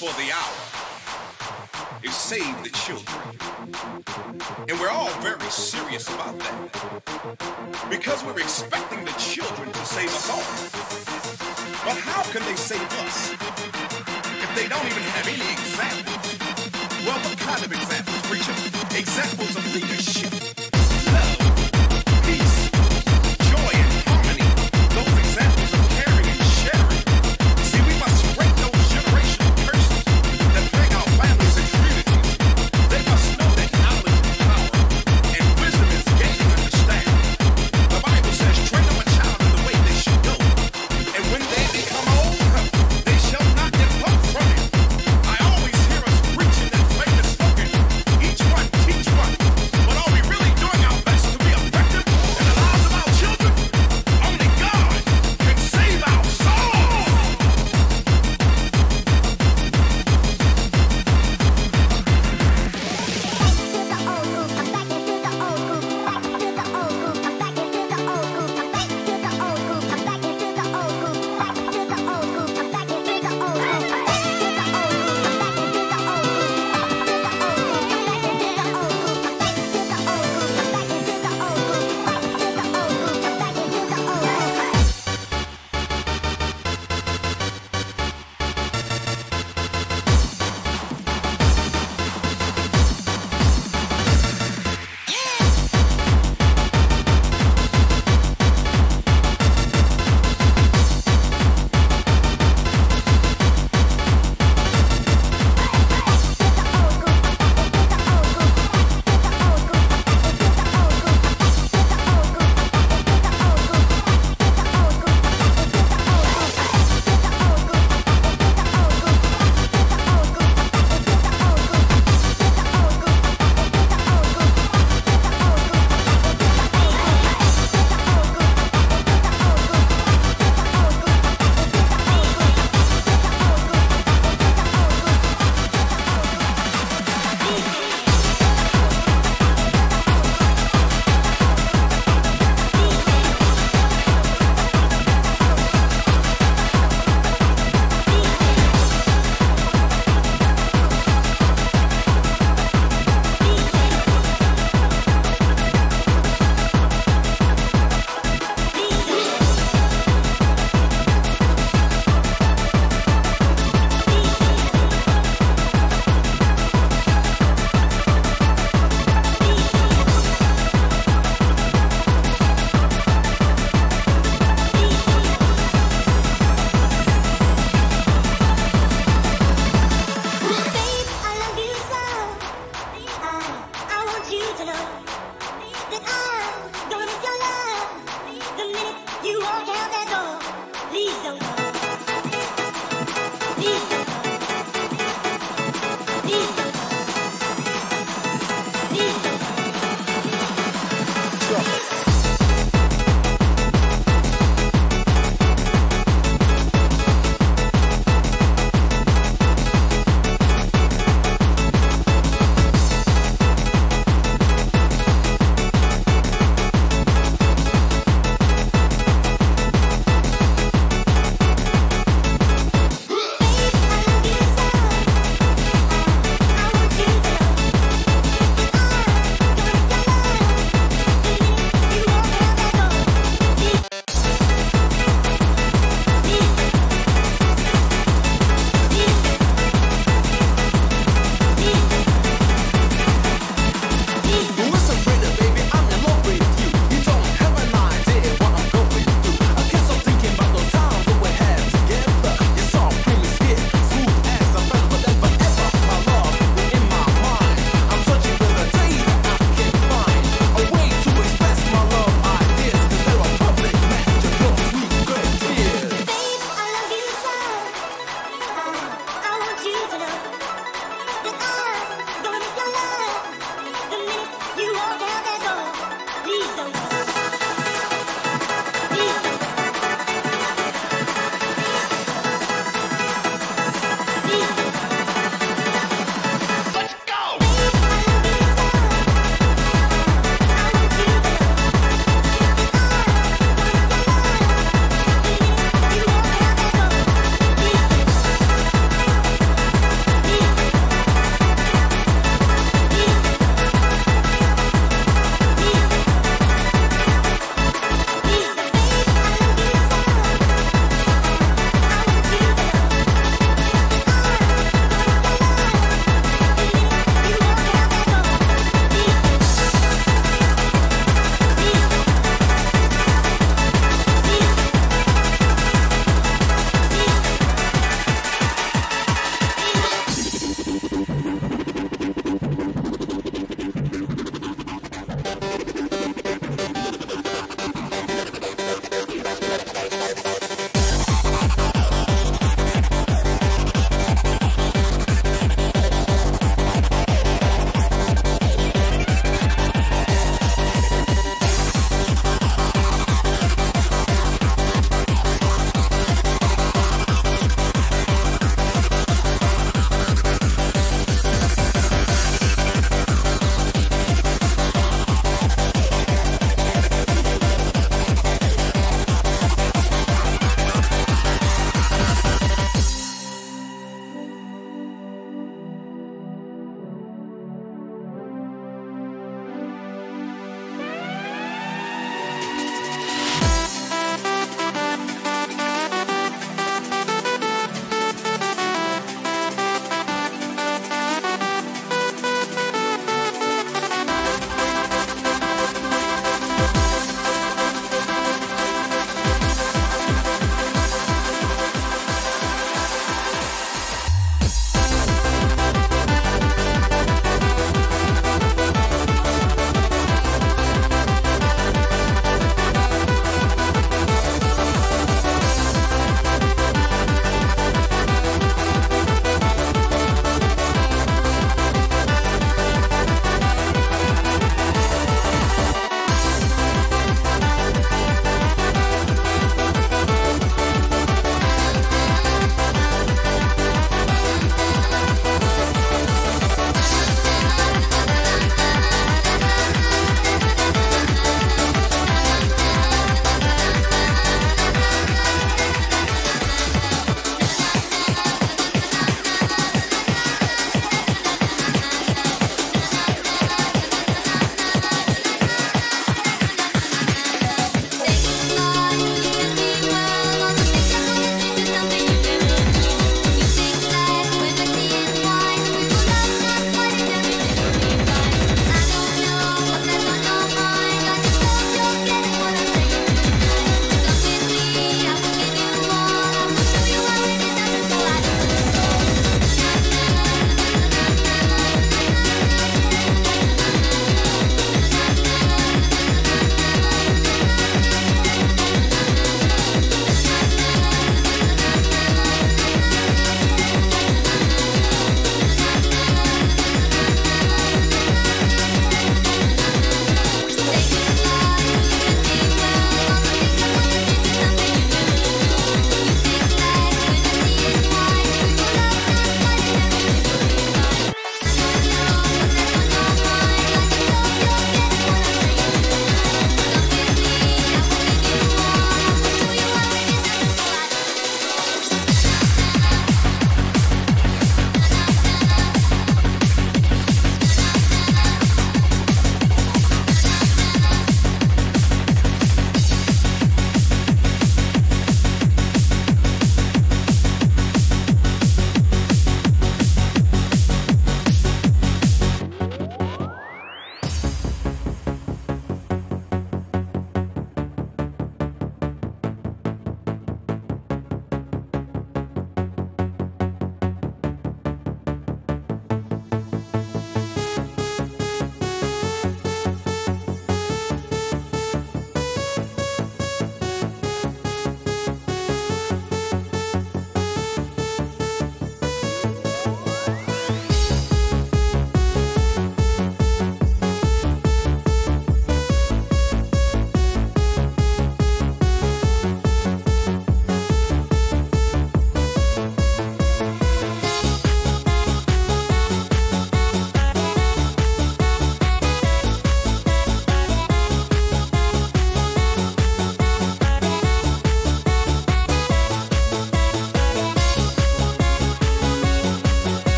for the hour is save the children. And we're all very serious about that. Because we're expecting the children to save us all. But how can they save us if they don't even have any examples? Well, what kind of examples, preacher? Examples of leadership,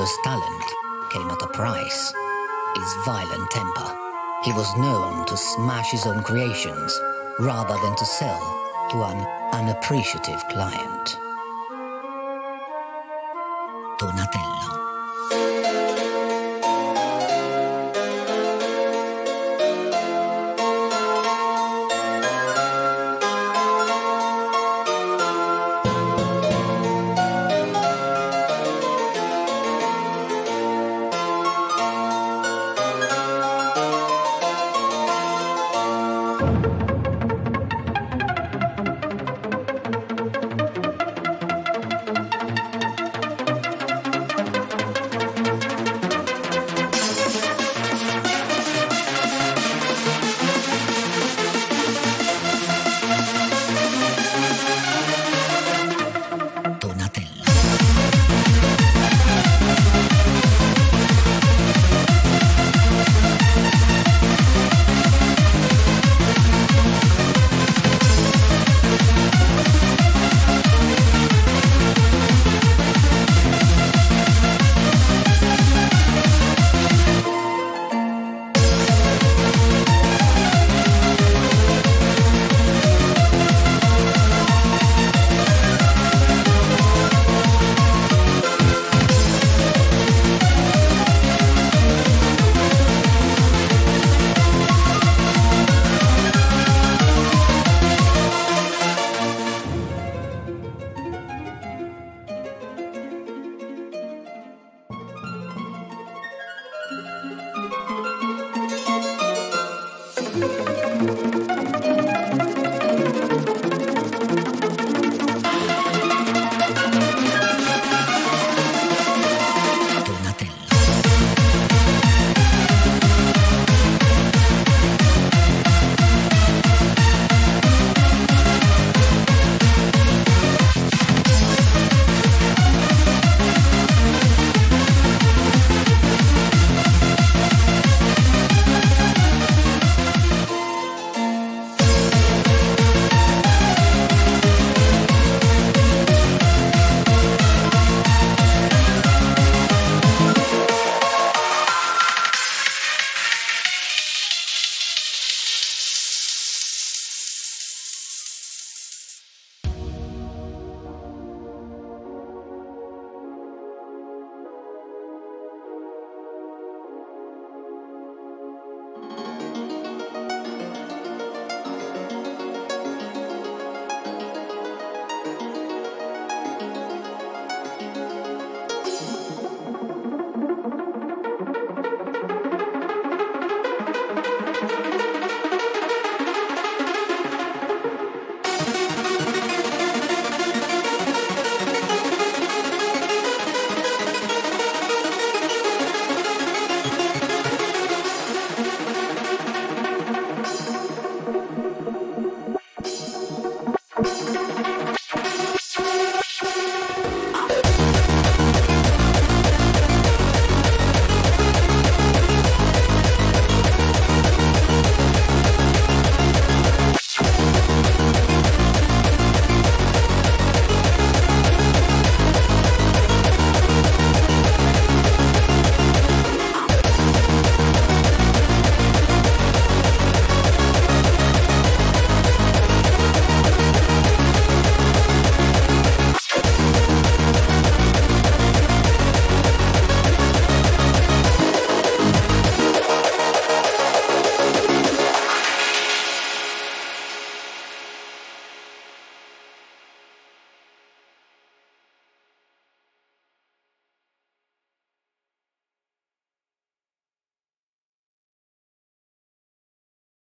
Donatello's talent came at a price his violent temper. He was known to smash his own creations rather than to sell to an unappreciative client. Donatello.